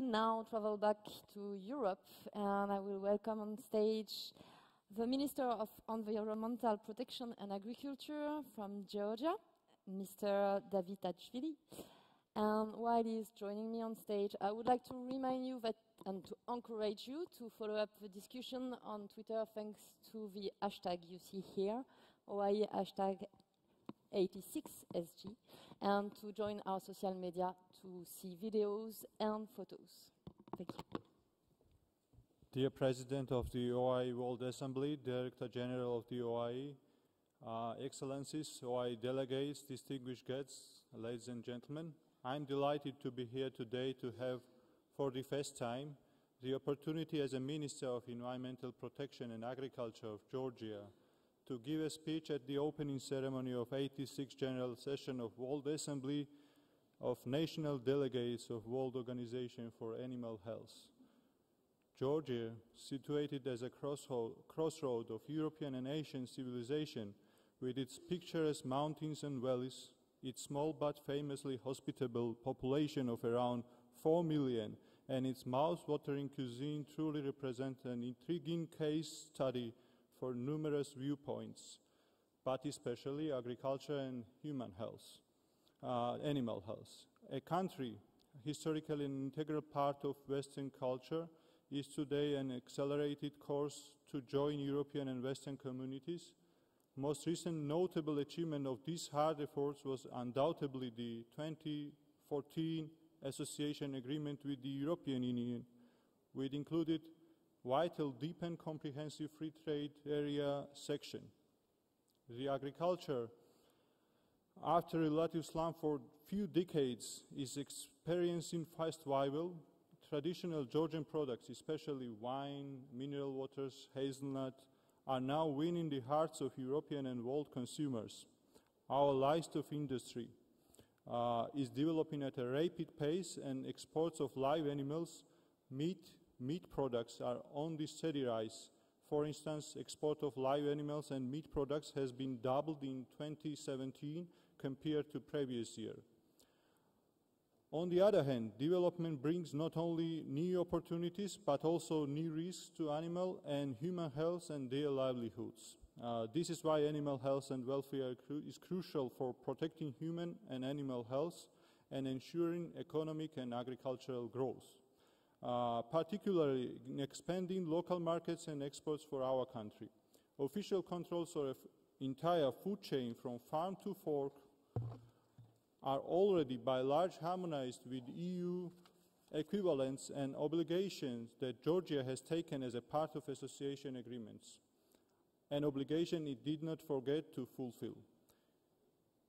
now travel back to Europe and I will welcome on stage the Minister of Environmental Protection and Agriculture from Georgia, Mr. Davitashvili. And while he's joining me on stage, I would like to remind you that and to encourage you to follow up the discussion on Twitter thanks to the hashtag you see here, OIE hashtag 86SG, and to join our social media to see videos and photos. Thank you. Dear President of the OIE World Assembly, Director General of the OIE, uh, Excellencies, OIE delegates, distinguished guests, ladies and gentlemen, I'm delighted to be here today to have, for the first time, the opportunity as a Minister of Environmental Protection and Agriculture of Georgia to give a speech at the opening ceremony of 86th General Session of World Assembly of National Delegates of World Organization for Animal Health. Georgia, situated as a crossroad of European and Asian civilization, with its picturesque mountains and valleys, its small but famously hospitable population of around 4 million and its mouth-watering cuisine truly represent an intriguing case study for numerous viewpoints, but especially agriculture and human health, uh, animal health. A country, historically an integral part of Western culture, is today an accelerated course to join European and Western communities most recent notable achievement of these hard efforts was undoubtedly the 2014 association agreement with the European Union, which included vital, deep and comprehensive free trade area section. The agriculture, after a relative slump for few decades, is experiencing fast revival. Traditional Georgian products, especially wine, mineral waters, hazelnut, are now winning the hearts of European and world consumers. Our livestock industry uh, is developing at a rapid pace, and exports of live animals, meat, meat products are on the steady rise. For instance, export of live animals and meat products has been doubled in 2017 compared to previous year. On the other hand, development brings not only new opportunities but also new risks to animal and human health and their livelihoods. Uh, this is why animal health and welfare is crucial for protecting human and animal health and ensuring economic and agricultural growth, uh, particularly in expanding local markets and exports for our country. Official controls of entire food chain from farm to fork are already by large harmonized with EU equivalents and obligations that Georgia has taken as a part of association agreements, an obligation it did not forget to fulfill.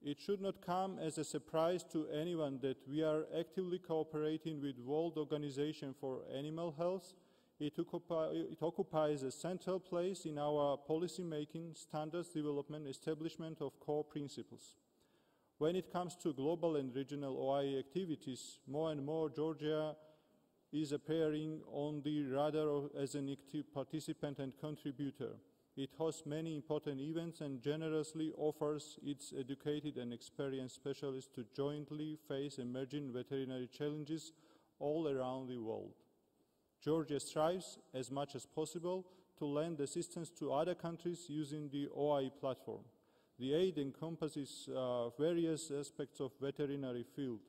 It should not come as a surprise to anyone that we are actively cooperating with World Organization for Animal Health. It, occupy, it occupies a central place in our policy making, standards development, establishment of core principles. When it comes to global and regional OIE activities, more and more Georgia is appearing on the radar as an active participant and contributor. It hosts many important events and generously offers its educated and experienced specialists to jointly face emerging veterinary challenges all around the world. Georgia strives as much as possible to lend assistance to other countries using the OIE platform. The aid encompasses uh, various aspects of veterinary field,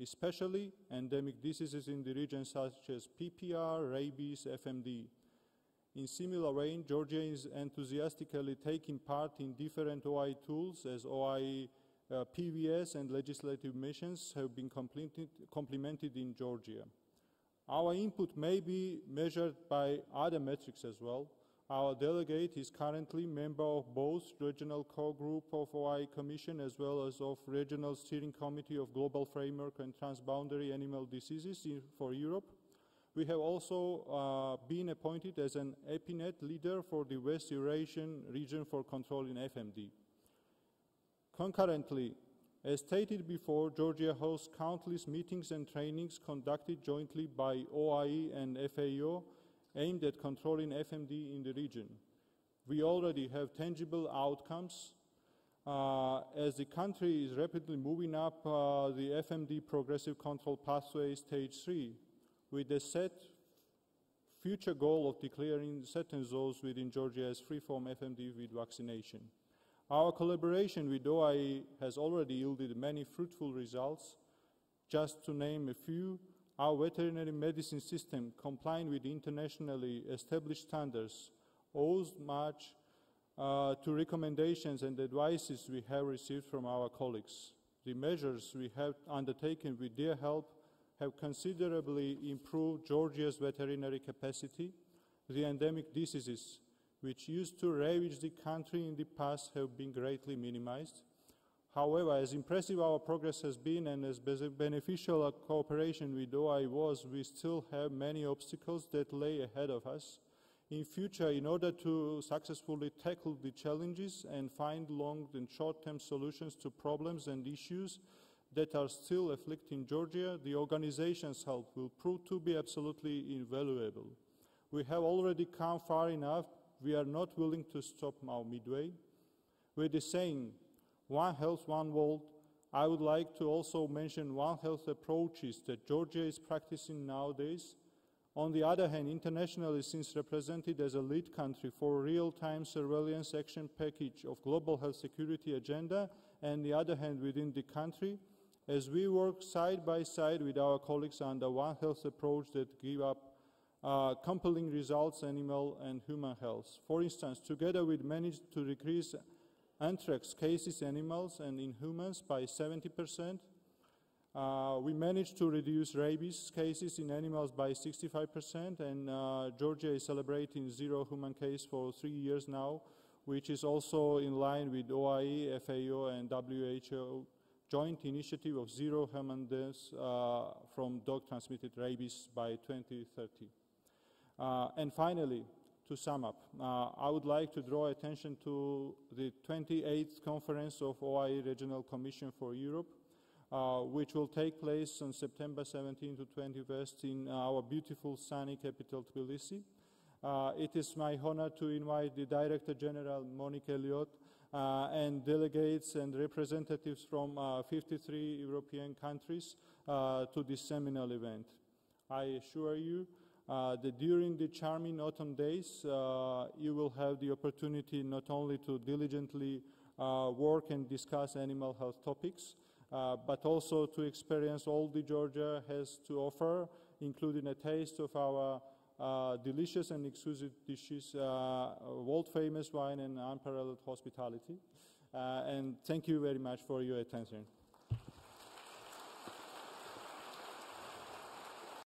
especially endemic diseases in the region such as PPR, rabies, FMD. In similar vein, Georgia is enthusiastically taking part in different OIE tools as OIE uh, PVS and legislative missions have been complemented in Georgia. Our input may be measured by other metrics as well, our delegate is currently member of both Regional Core Group of OIE Commission as well as of Regional Steering Committee of Global Framework and Transboundary Animal Diseases for Europe. We have also uh, been appointed as an EPINET leader for the West Eurasian region for controlling FMD. Concurrently, as stated before, Georgia hosts countless meetings and trainings conducted jointly by OIE and FAO aimed at controlling FMD in the region. We already have tangible outcomes uh, as the country is rapidly moving up uh, the FMD progressive control pathway stage 3. With the set future goal of declaring certain zones within Georgia as free from FMD with vaccination. Our collaboration with OIE has already yielded many fruitful results. Just to name a few, our veterinary medicine system, complying with internationally established standards, owes much uh, to recommendations and advices we have received from our colleagues. The measures we have undertaken with their help have considerably improved Georgia's veterinary capacity. The endemic diseases which used to ravage the country in the past have been greatly minimized. However, as impressive our progress has been and as beneficial our cooperation with OIE was, we still have many obstacles that lay ahead of us. In future, in order to successfully tackle the challenges and find long and short-term solutions to problems and issues that are still afflicting Georgia, the organization's help will prove to be absolutely invaluable. We have already come far enough. We are not willing to stop now midway. With the saying, one health, one world, I would like to also mention One Health approaches that Georgia is practicing nowadays. On the other hand, internationally, since represented as a lead country for real-time surveillance action package of global health security agenda, and the other hand, within the country, as we work side by side with our colleagues under One Health approach that give up uh, compelling results animal and human health. For instance, together we managed to decrease anthrax cases in animals and in humans by 70%. Uh, we managed to reduce rabies cases in animals by 65%, and uh, Georgia is celebrating zero human case for three years now, which is also in line with OIE, FAO, and WHO joint initiative of zero human deaths uh, from dog-transmitted rabies by 2030. Uh, and finally, to sum up, uh, I would like to draw attention to the 28th conference of OIE Regional Commission for Europe, uh, which will take place on September 17 to 21st in our beautiful sunny capital Tbilisi. Uh, it is my honor to invite the Director General Monique Eloit and delegates and representatives from uh, 53 European countries uh, to this seminal event. I assure you uh, that during the charming autumn days, uh, you will have the opportunity not only to diligently uh, work and discuss animal health topics, uh, but also to experience all the Georgia has to offer, including a taste of our uh, delicious and exquisite dishes, uh, uh, world-famous wine and unparalleled hospitality. Uh, and thank you very much for your attention.